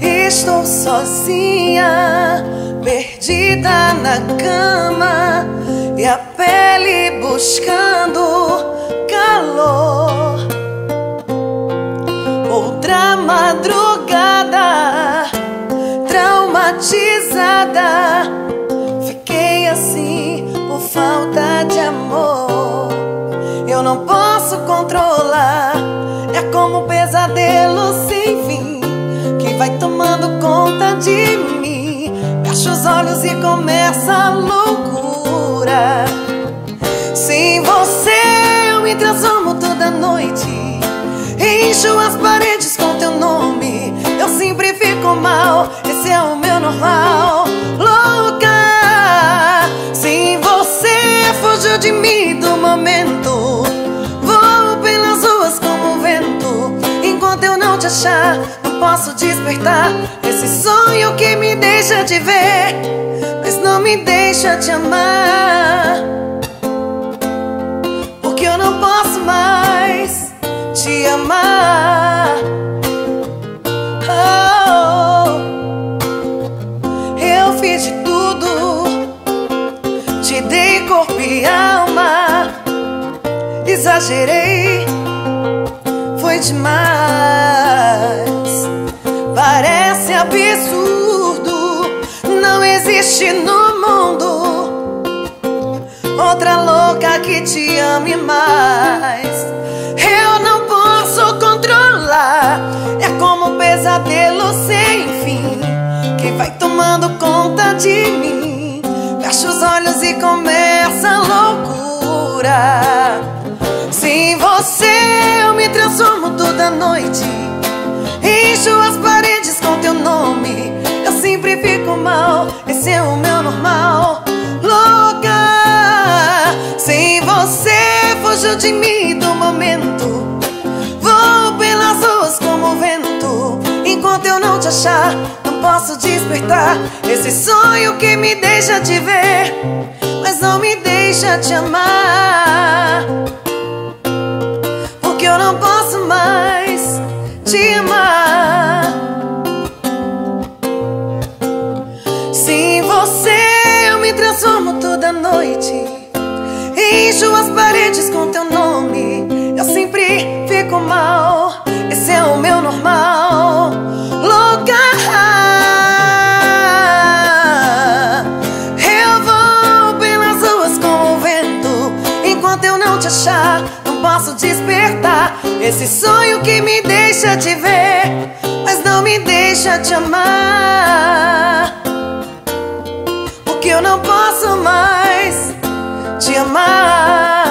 Estou sozinha, perdida na cama e a pele buscando calor. Outra madrugada traumatizada, fiquei assim por falta de amor. Pesadelo sem fim que vai tomando conta de mim. Fecho os olhos e começa a loucura. Sem você eu me transformo toda noite. Encho as paredes com teu nome. Eu sempre fico mal, esse é o meu normal. Louca, sem você fugiu de mim do momento. Eu não posso despertar. Esse sonho que me deixa te ver, mas não me deixa te amar. Porque eu não posso mais te amar. Oh, eu fiz de tudo, te dei corpo e alma, exagerei, foi demais. Existe no mundo outra louca que te ame mais. Eu não posso controlar, é como um pesadelo sem fim que vai tomando conta de mim. Fecho os olhos e começa a loucura. Sem você eu me transformo toda noite. Encho as paredes sem você fugiu de mim do momento. Vou pelas ruas como o vento. Enquanto eu não te achar, não posso despertar. Esse sonho que me deixa te ver, mas não me deixa te amar. Porque eu não posso mais te amar. Sem você eu me transformo toda noite. Encho as paredes com teu nome. Eu sempre fico mal. Esse é o meu normal. Louca. Eu vou pelas ruas com o vento. Enquanto eu não te achar, não posso despertar. Esse sonho que me deixa te ver, mas não me deixa te amar. Porque eu não posso mais te amar.